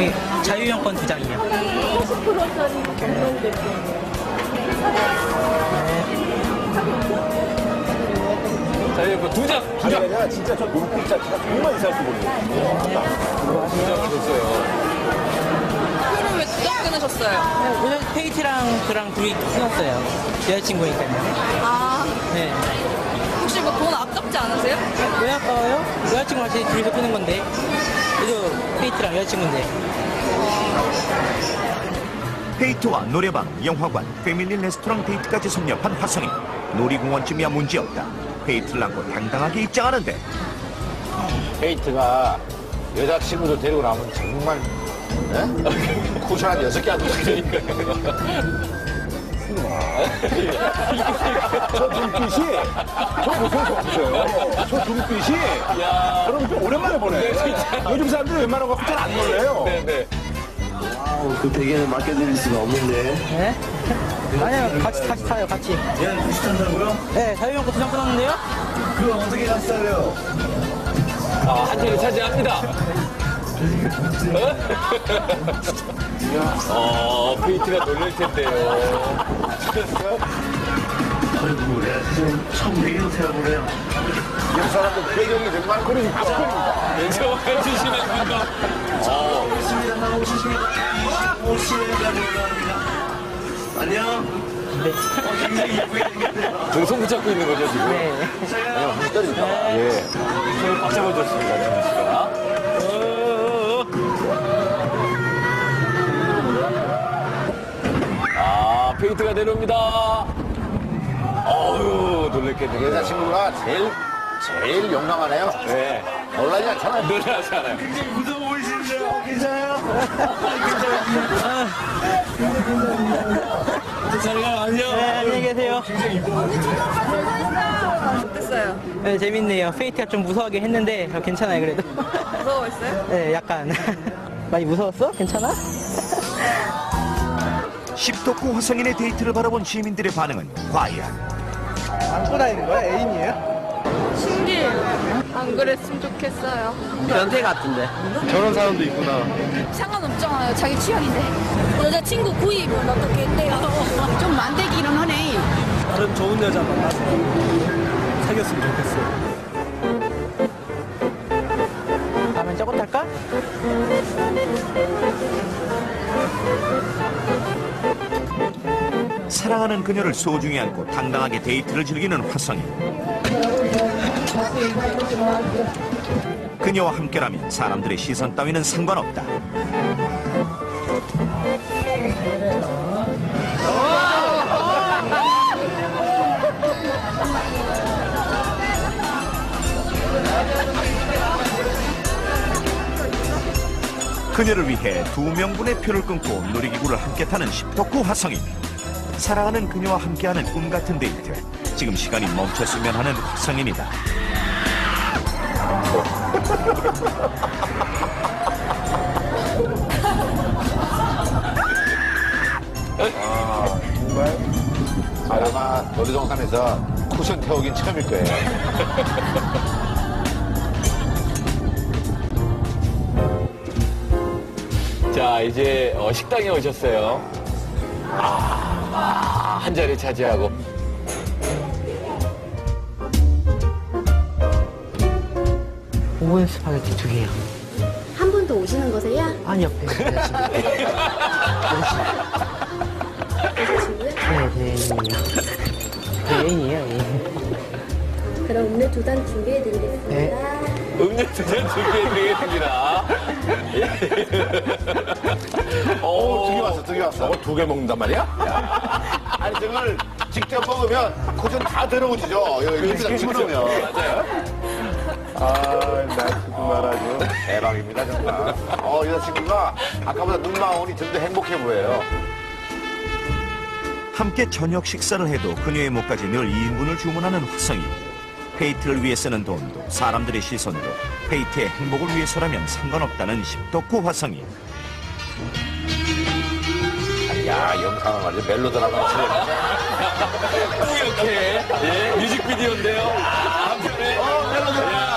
예, 자유형권 두 장이요. 80%짜리 경동대표. 자, 이거 두 장, 두 장. 아니라 진짜 저 눈빛 자체가 정말 이상하게 보여요. 두장 됐어요. 표를 왜두 장 끊으셨어요? 오늘 페이트랑 그랑 둘이 끊었어요. 여자친구니까요. 아, 네. 혹시 뭐 돈 아깝지 않으세요? 왜 아까워요? 여자친구 같이 둘이서 끊는 건데. 페이트랑 여자친구인데. 페이트와 노래방, 영화관, 패밀리 레스토랑 데이트까지 섭렵한 화성인이 놀이공원쯤이야 문제없다. 페이트를 안고 당당하게 입장하는데 페이트가 여자친구도 데리고 나오면 정말 예? 쿠션 한 여섯 개 하고 저 눈빛이 저 무슨 없어요. 저 눈빛이 그럼 좀 오랜만에 보네. 요즘 사람들은 웬만한 거 호텔 안 놀래요. 네네. 그 베개는 맡겨드릴 수가 없는데. 네? 아니요, 같이, 같이 타요, 같이. 얘는 같이 탄다고요? 네, 자유형권 두장 끊었는데요? 그럼 어떻게 같이 타요? 아, 한 자리 차지합니다. 어, 페이트가 놀랄 텐데요. 아이고, 내가 지금 처음 베개로 태워보네요. 이 사람들 배경이 정말 그러니까 왼쪽만 주시는 분도. 오겠습니다. 나오시십니다. 오시가 올라갑니다. 안녕. 네. 어. 저기 손 붙잡고 있는 거죠, 지금? 네. 떨어질까 예. 손을 꽉 잡아줬습니다, 정민 씨가. 페이트가 내려옵니다. 어휴, 놀랬겠네요. 여자친구가 제일 제일 용감하네요 네. 놀라지 않잖아요 놀라지 않아요. 굉장히 무서워 보이시는데요. 괜찮아요? 괜찮아요? 안녕. 네, 안녕히 계세요. 어땠어요? 네, 재밌네요. 페이트가 좀 무서워하긴 했는데, 어, 괜찮아요, 그래도. 무서워했어요? 네, 약간. 많이 무서웠어? 괜찮아? 십덕후 화성인의 데이트를 바라본 시민들의 반응은 과연 안고 다니는 거야? 애인이에요? 신기해요. 안 그랬으면 좋겠어요. 변태 같은데. 상관없잖아요. 자기 취향인데. 여자친구 구입은 어떻게 했대요? 좀 만들기는 하네. 다른 좋은 여자 만나서 사귀었으면 좋겠어요. 다음엔 저거 탈까? 사랑하는 그녀를 소중히 안고 당당하게 데이트를 즐기는 화성인. 그녀와 함께라면 사람들의 시선 따위는 상관없다. 그녀를 위해 두 명분의 표를 끊고 놀이기구를 함께 타는 십덕후 화성인. 사랑하는 그녀와 함께하는 꿈 같은 데이트. 지금 시간이 멈췄으면 하는 화성입니다. 아마 놀이동산에서 쿠션 태우긴 처음일 거예요 자, 이제 어, 식당에 오셨어요. 아, 아, 한 자리 차지하고. 오븐 스파게티 두 개요. 한번더 오시는 거세요? 아니요. 여자친구요? 네, 애인이에요, 애인. 그럼 음료 두 잔 준비해드리겠습니다. 음료 두 잔 준비해드리겠습니다. 오, 두개 왔어, 두 개 왔어. 저거 두개 먹는단 말이야? 저걸 직접 먹으면 쿠션 다 들어오지죠. 여기 여기다 집어넣으면. 아, 나 정말 아주. 대박입니다, 정말. 어, 여자친구가 아까보다 눈 나오니 좀더 행복해 보여요. 함께 저녁 식사를 해도 그녀의 목까지 늘 2인분을 주문하는 화성인. 페이트를 위해 쓰는 돈도 사람들의 시선도 페이트의 행복을 위해서라면 상관없다는 십덕후 화성인. 야, 영상을 말이죠. 멜로드라마 틀렸네. 뿌옇게. 예, 뮤직비디오인데요. 아, 앞에. 어, 멜로드라마.